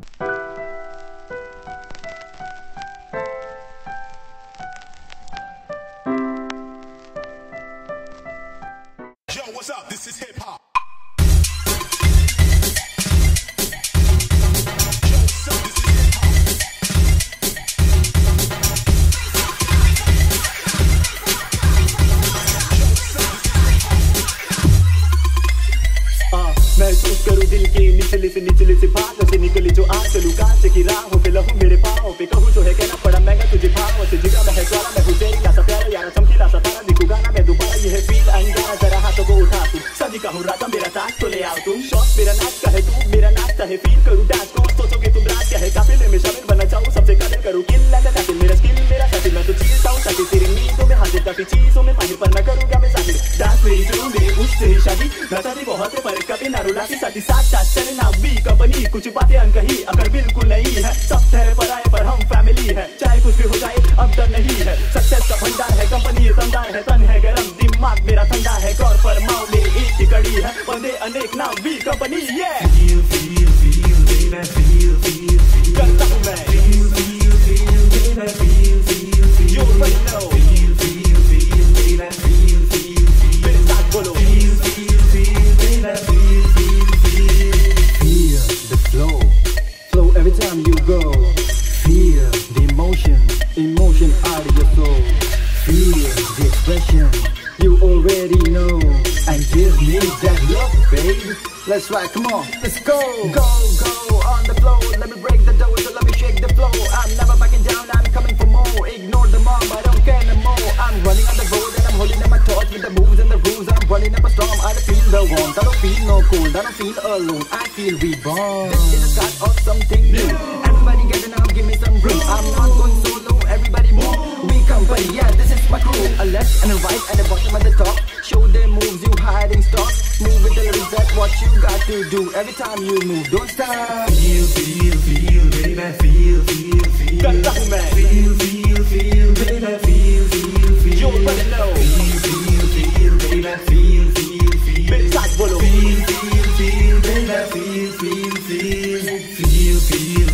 Yo, what's up? This is hip महसूस करूँ दिल की निचले से निचले से भाग से निकली जो आग चलू कांच की राहों पे लहू मेरे पाँव पे। कहूँ जो है कहना पड़ा महँगा तुझे भाव से जिगरा में है मैं हूँ तेरी लासा प्यारा, यारा चमकीला सा तारा दिखू गाना मैं दोबारा ये है फील अंगारा जरा हाथों को उठा तू सभी का हूँ राजा, मेरा ताज तो ले आओ तुम। शौक मेरा नाच का है तू, मेरा नाच का है फील करूँ डांस को। सोचोगे तुम राज क्या है? काफिले में शामिल बना चाहूँ ही शादी बहुत पर कभी ना रुला की साथी साथ साथ चले ना वी कंपनी कुछ बातें अनकही अगर बिल्कुल नहीं है, सब ठहरे पर आए, पर हम फैमिली है. चाहे कुछ भी हो जाए, अब डर नहीं है. सक्सेस का भंडार है कंपनी दमदार है. तन है गरम, दिमाग मेरा ठंडा है. गौर पर माओ, मेरी एक कड़ी है. बंदे अनेक ना वी कंपनी ये करता emotion out of your soul. Feel the expression, you already know. And give me that love, babe. Let's ride, come on, let's go. Go, go on the flow. Let me break the dough, so let me shake the flow. I'm never backing down, I'm coming for more. Ignore the mob, I don't care no more. I'm running on the road and I'm holding up my torch with the moves and the grooves. I'm running up a storm, I don't feel the warmth. I don't feel no cold, I don't feel alone. I feel reborn. This is the start of something new. Everybody get now, give me some room. I'm not going and the right at the bottom at the top. Show them moves you hiding stock. Move it till it is what you got to do. Every time you move, don't stop. Feel, feel, feel, baby, feel, feel, feel. Feel, feel, feel, baby, feel, feel, feel. You already know. Feel, feel, feel, baby, feel, feel, feel. Feel, feel, feel, baby, feel, feel, feel, feel, feel.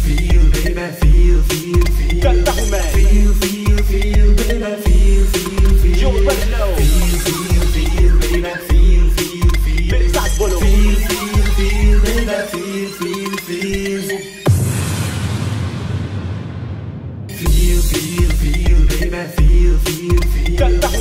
feel, feel, baby, feel, feel, feel.